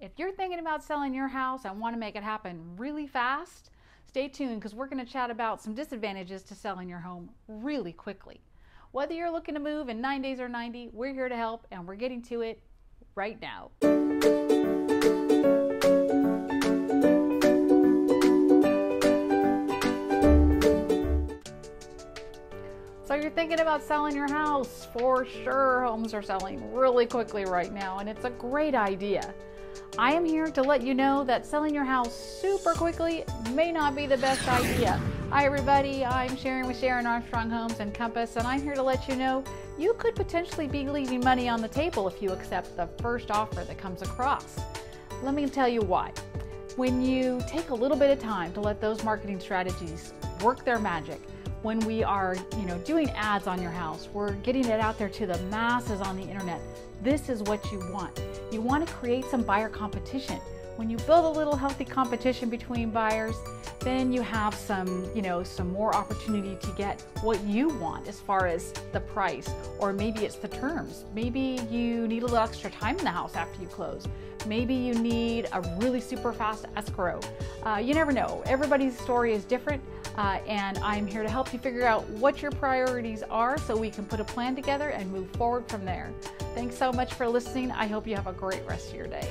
If you're thinking about selling your house and want to make it happen really fast, stay tuned because we're going to chat about some disadvantages to selling your home really quickly. Whether you're looking to move in nine days or 90, we're here to help and we're getting to it right now. So you're thinking about selling your house? For sure, homes are selling really quickly right now, and it's a great idea. I am here to let you know that selling your house super quickly may not be the best idea. Hi everybody, I'm Sharon with Sharon Armstrong Homes and Compass, and I'm here to let you know you could potentially be leaving money on the table if you accept the first offer that comes across. Let me tell you why. When you take a little bit of time to let those marketing strategies work their magic, when we are, you know, doing ads on your house, we're getting it out there to the masses on the internet. This is what you want. You want to create some buyer competition. When you build a little healthy competition between buyers, then you have some, you know, some more opportunity to get what you want as far as the price, or maybe it's the terms. Maybe you need a little extra time in the house after you close. Maybe you need a really super fast escrow. Uh, you never know. Everybody's story is different, uh, and I'm here to help you figure out what your priorities are so we can put a plan together and move forward from there. Thanks so much for listening. I hope you have a great rest of your day.